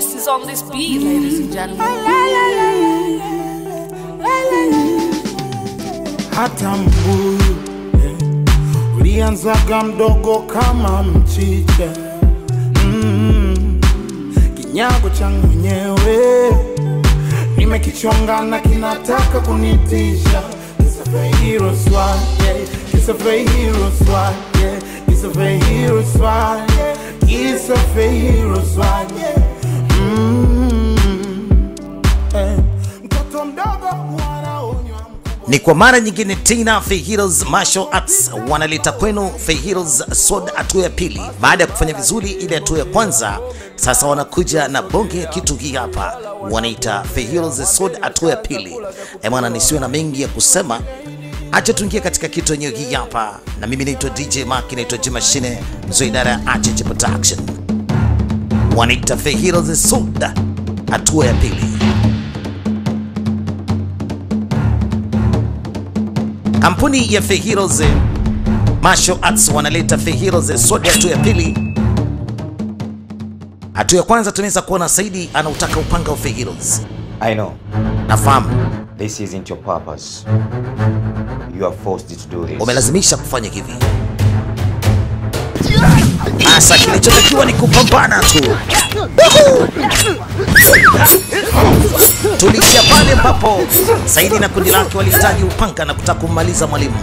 best is on this beat, ladies and gentlemen. hata mbuyu ulianzaga mdogo kama mchicha mm, kinyago cha mwenyewe kinataka kunitisha Ni kwa mara nyingine tena fehiros Martial Arts wanaleta kwenu Fehiros Sword hatua ya pili. Baada ya kufanya vizuri ile hatua ya kwanza, sasa wanakuja na bonge ya kitu hii hapa, wanaita Fehiros Sword hatua ya pili. Eh bwana, nisiwe na mengi ya kusema, acha tuingie katika kitu yenyewe hii hapa, na mimi naitwa DJ Mark, naitwa G Machine, mzee idara ya Acheche Production. Wanaita Fehiros Sword hatua ya pili. Kampuni ya Fay Heroes Martial Arts wanaleta Fay Heroes Sword hatua ya pili. Hatua ya kwanza tunaweza kuona Saidi anautaka upanga wa Fay Heroes. I know. Nafahamu This isn't your purpose. You are forced to do this. umelazimisha kufanya hivi. Sasa kilichotakiwa ni kupambana tu. Tulishia pale ambapo Saidi na kundi lake walihitaji upanga na kutaka kummaliza mwalimu,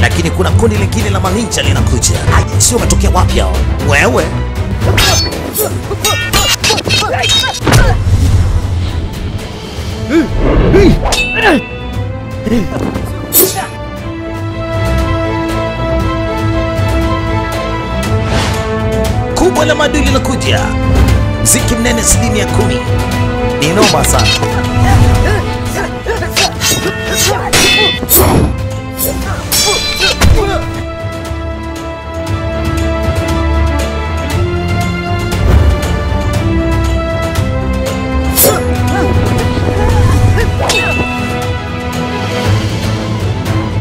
lakini kuna kundi lingine la maninja linakuja. Sio umetokea wapi hao? Wewe kubwa la maadui linakuja. Mziki mnene asilimia kumi ni noma sana.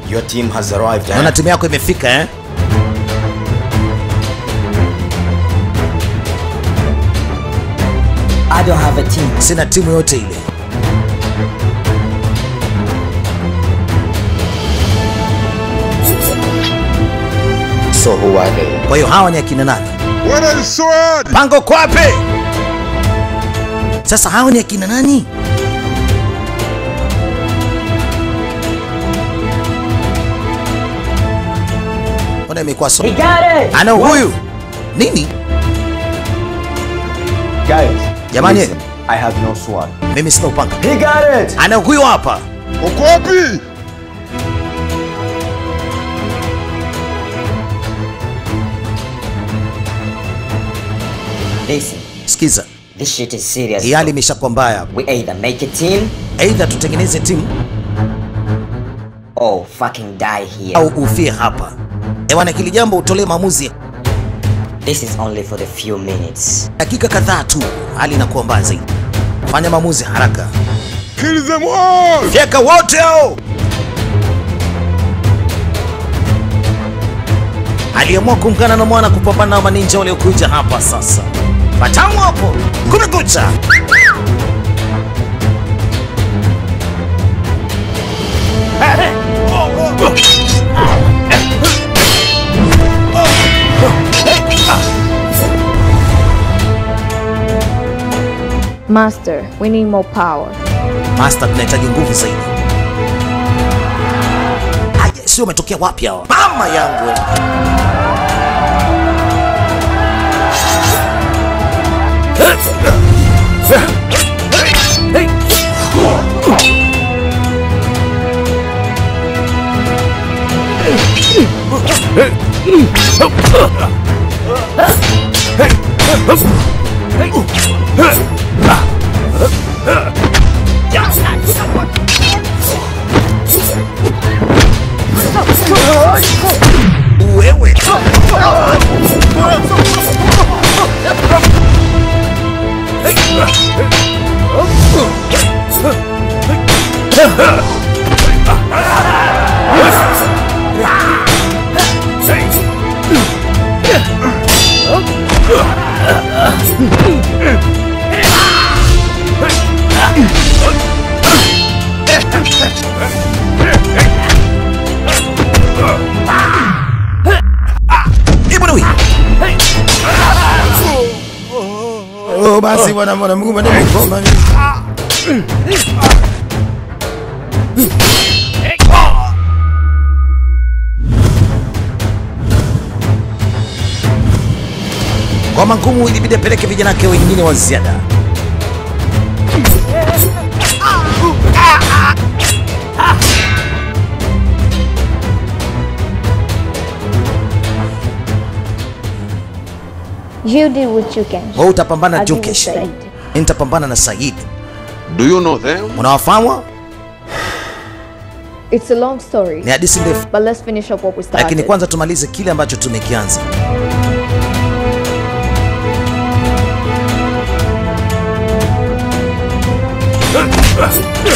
Your team has arrived. Naona Eh? timu yako imefika eh? Don't have a team. Sina timu yote ile. So who are they? Kwa hiyo hawa ni akina nani? What is sword? Pango kwape. Sasa hawa ni akina nani? Mbona imekuwa so? He got it! Ana huyu nini? Guys. Jamani. listen, I have no sword. Mimi sina upanga. He got it! Ana huyo hapa. Uko wapi? Listen, Sikiza, this shit is serious. hii hali imeshakuwa mbaya. We either make a team either tutengeneze timu or fucking die here. au ufie hapa. Ewana, kili jambo utolee maamuzi This is only for the few minutes. dakika kadhaa tu, hali inakuwa mbaya zaidi. Fanya maamuzi haraka, Kill them all! fyeka wote hao. Aliamua kuungana na mwana kupambana na maninja waliokuja hapa sasa. Patamu hapo, kumekucha. Master, we need more power. Master, tunahitaji nguvu zaidi. Aje, sio umetokea wapi hawa? Mama yangu. Wewe. Njoo basi bwana, mbona Mungu mwende bwana mimi. Kwa magumu ilibidi apeleke vijana wake wengine wa ziada. You did what you can. Wewe utapambana na kesho. Nitapambana na Said. Do you know them? Unawafahamu? It's a long story, Ni hadithi ndefu, but let's finish up what we started. lakini kwanza tumalize kile ambacho tumekianza. Hivyo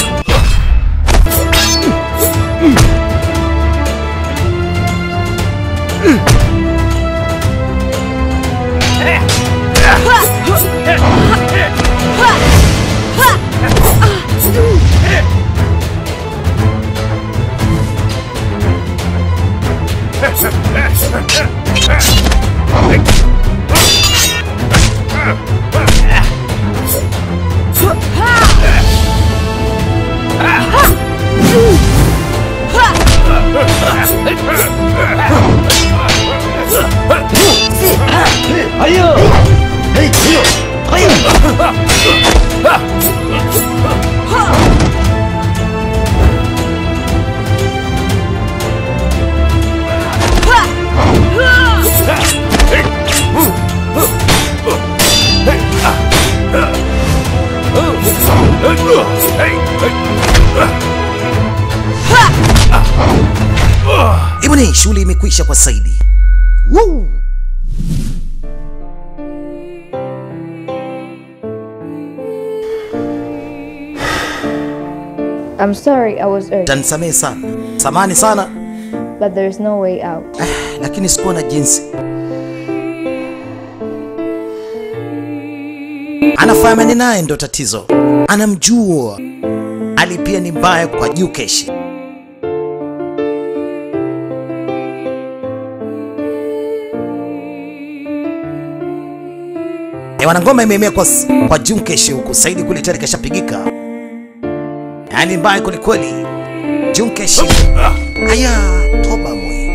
ni shule imekwisha kwa Saidi. Woo! I'm sorry I was early. Tanisamehe sana, samani sana, but there is no way out. lakini sikuwa na jinsi. Anafahamani naye ndo tatizo, anamjua. Alipia ni mbaya kwa Jukesh. E, wanangoma imeemea kwa, kwa Junkesh huku Saidi kule tayari kashapigika, yaani mbaya kweli kwelikweli. Junkesh aya toba mwe.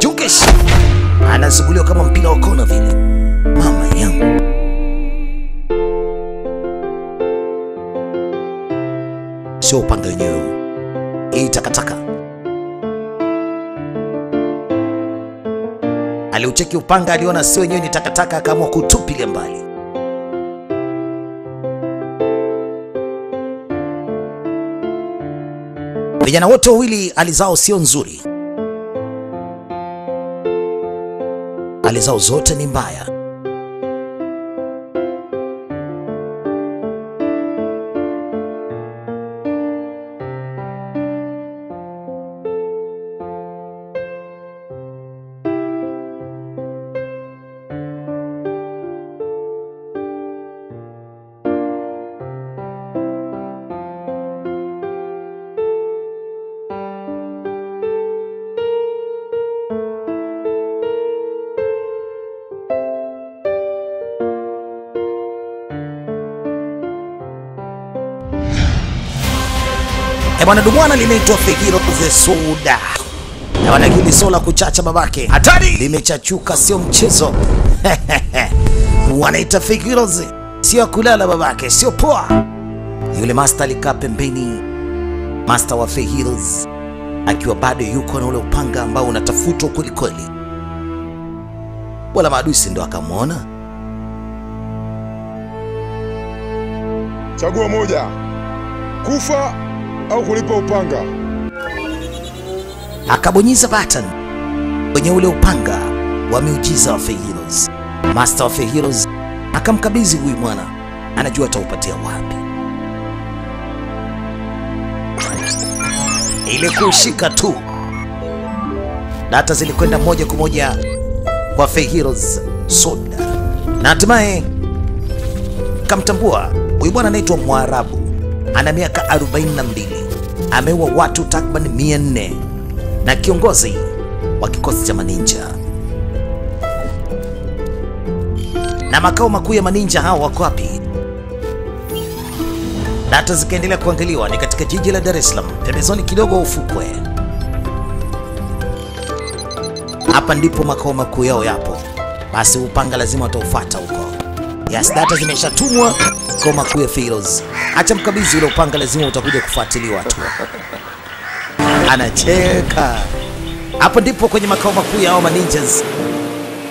Junkesh anasuguliwa kama mpira wa kona vile. Mama yangu. Sio upanga wenyewe. Hii takataka. Aliucheki upanga, aliona sio wenyewe ni takataka, akaamua kutupilia mbali. Vijana wote wawili hali zao sio nzuri, hali zao zote ni mbaya. Bwana, dumwana linaitwa Fekiro the Soda. na bwana, hili sola kuchacha babake, hatari, limechachuka, sio mchezo. Wanaita Fekiros, sio kulala babake, sio poa. Yule master alikaa pembeni, master wa Fekiros akiwa bado yuko na ule upanga ambao unatafutwa kwelikweli. Wala maadui ndo akamwona Chagua moja, kufa au kulipa upanga. akabonyeza button kwenye ule upanga wa miujiza wa Fehiros. Master wa Fehiros akamkabidhi huyu mwana, anajua ataupatia wapi. Ile kushika tu, data zilikwenda moja kwa moja kwa Fehiros Soda, na hatimaye kamtambua huyu bwana anaitwa Mwarabu, ana miaka 42, ameua watu takriban 400 na kiongozi wa kikosi cha maninja. na makao makuu ya maninja hao wako wapi? Data zikaendelea kuangaliwa, ni katika jiji la Dar es Salaam, pembezoni kidogo wa ufukwe. Hapa ndipo makao makuu yao yapo, basi upanga lazima wataufuata huko. Yes, data zimeshatumwa makao makuu ya Firos. Acha mkabizi ule upanga, lazima utakuja kufuatiliwa tu. Anacheka. Hapo ndipo kwenye makao makuu ya hao maninjas,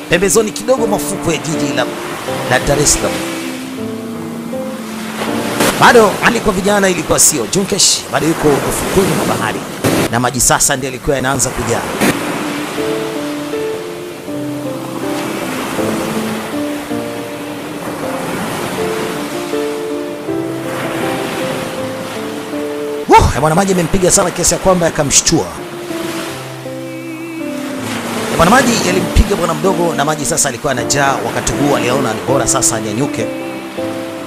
pembezoni kidogo mafuko ya jiji la, la Dar es Salaam. Bado alikuwa vijana ilikuwa sio Junkesh, bado yuko ufukweni mwa bahari na maji sasa ndiyo yalikuwa yanaanza kujaa. Woo, bwana maji amempiga sana kiasi ya kwamba yakamshtua. Bwana maji yalimpiga bwana mdogo na maji sasa alikuwa anajaa. Wakati huu aliona ni bora sasa anyanyuke.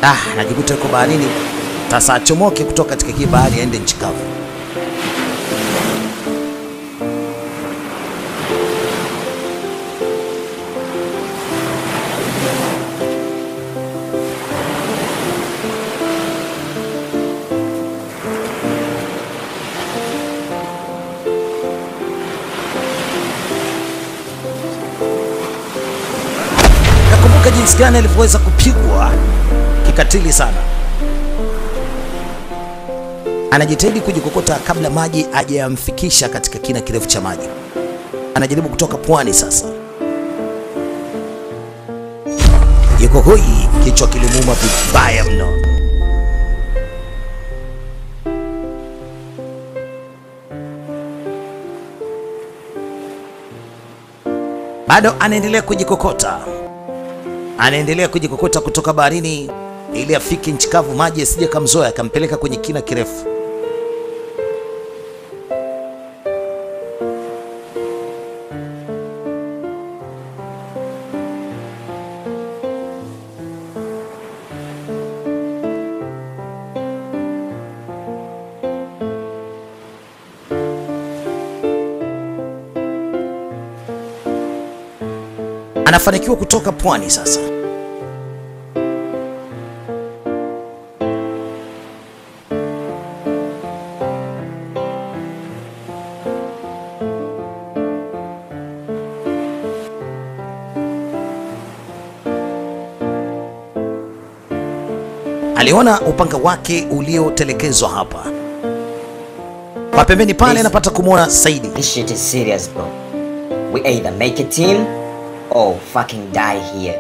Ah, najikuta yuko baharini sasa, achomoke kutoka katika hii bahari aende nchi kavu. Nakumbuka jinsi gani alivyoweza kupigwa kikatili sana. Anajitahidi kujikokota kabla maji hajayamfikisha katika kina kirefu cha maji. Anajaribu kutoka pwani sasa. Yuko hoi, kichwa kilimuuma vibaya mno. Bado anaendelea kujikokota anaendelea kujikokota kutoka baharini ili afike nchi kavu, maji asije kamzoa akampeleka kwenye kina kirefu. Anafanikiwa kutoka pwani sasa. Aliona upanga wake uliotelekezwa hapa mapembeni pembeni pale, anapata kumwona Saidi. This shit is serious, bro. We either make a team or fucking die here.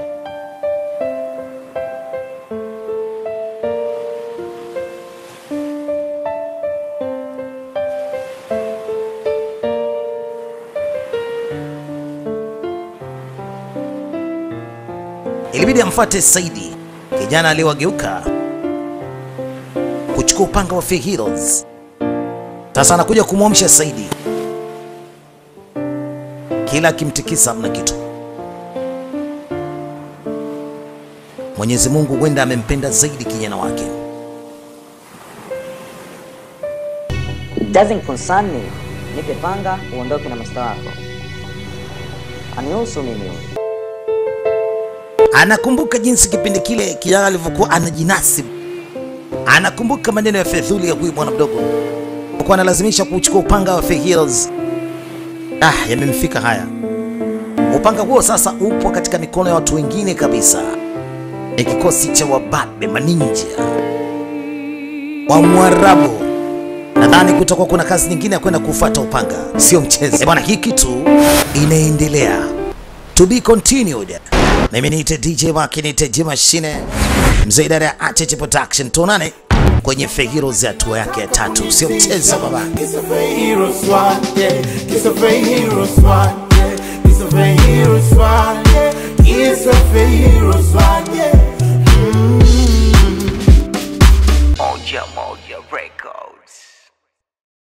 Ilibidi amfuate Saidi, kijana aliyewageuka kuchukua upanga wa Fair Heroes. Sasa anakuja kumwamsha Saidi, kila akimtikisa mna kitu. Mwenyezi Mungu huenda amempenda zaidi kijana wake. It doesn't concern me. Nipe panga uondoke na masta wako. Anihusu mimi. Anakumbuka jinsi kipindi kile kijana alivyokuwa anajinasibu. Anakumbuka maneno ya Fedhuli ya huyu bwana mdogo, kwa analazimisha kuchukua upanga wa Fehills. Ah, yamemfika haya. Upanga huo sasa upo katika mikono ya watu wengine kabisa. Ni kikosi cha wababe maninja wa Mwarabu. Nadhani kutakuwa kuna kazi nyingine ya kwenda kufuata upanga, sio mchezo Eh bwana. Hii kitu inaendelea, to be continued. Mimi niite DJ wake, niite J mzee idara ya Production. Tuonane kwenye fehiro ya hatua yake ya tatu, sio mchezo baba. A